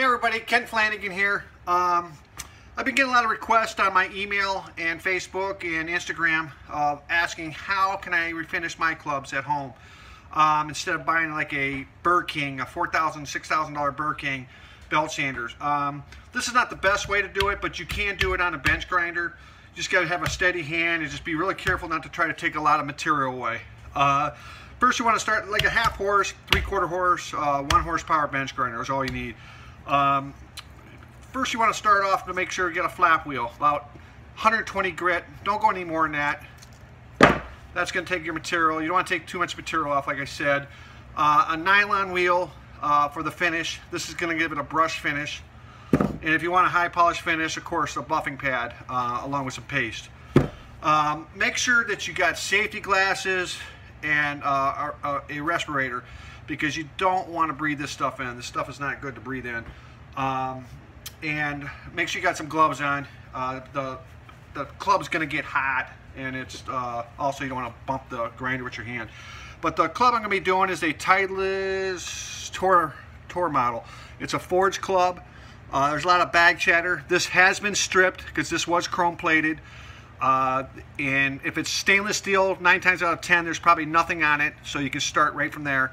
Hey everybody, Ken Flanigan here. Um, I've been getting a lot of requests on my email and Facebook and Instagram uh, asking how can I refinish my clubs at home um, instead of buying like a Burr King, a $4,000, $6,000 Burr King belt sanders. Um, this is not the best way to do it, but you can do it on a bench grinder. You just got to have a steady hand and just be really careful not to try to take a lot of material away. Uh, first you want to start like a half horse, three quarter horse, uh, one horsepower bench grinder is all you need. Um, first you want to start off to make sure you get a flap wheel, about 120 grit. Don't go any more than that. That's going to take your material. You don't want to take too much material off, like I said. Uh, a nylon wheel uh, for the finish. This is going to give it a brush finish. And if you want a high polish finish, of course, a buffing pad uh, along with some paste. Um, make sure that you got safety glasses and uh, a, a respirator because you don't want to breathe this stuff in. This stuff is not good to breathe in. Um, and make sure you got some gloves on. Uh, the the club's going to get hot, and it's uh, also you don't want to bump the grinder with your hand. But the club I'm going to be doing is a Titleist Tour Tour model. It's a forged club. Uh, there's a lot of bag chatter. This has been stripped because this was chrome plated. Uh, and if it's stainless steel, nine times out of 10, there's probably nothing on it. So you can start right from there.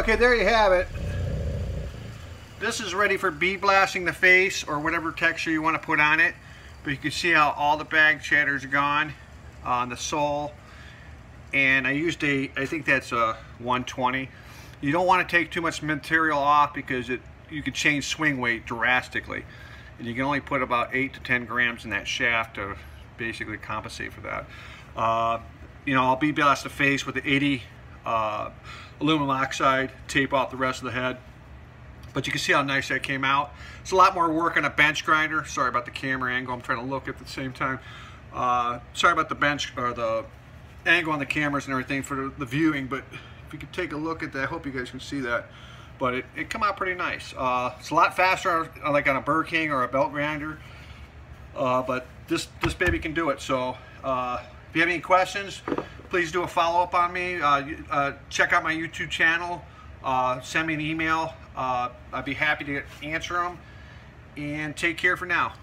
Okay, there you have it. This is ready for bead blasting the face or whatever texture you want to put on it. But you can see how all the bag chatter's gone on the sole. And I used a, I think that's a 120. You don't want to take too much material off because it you can change swing weight drastically. And you can only put about 8 to 10 grams in that shaft to basically compensate for that. Uh, you know, I'll bead blast the face with the 80 uh, aluminum oxide, tape off the rest of the head. But you can see how nice that came out. It's a lot more work on a bench grinder. Sorry about the camera angle. I'm trying to look at the same time. Uh, sorry about the bench or the angle on the cameras and everything for the viewing, but if you could take a look at that, I hope you guys can see that. But it, it come out pretty nice. Uh, it's a lot faster like on a Burr King or a belt grinder. Uh, but this, this baby can do it. So uh, if you have any questions, please do a follow-up on me. Uh, uh, check out my YouTube channel. Uh, send me an email. Uh, I'd be happy to answer them. And take care for now.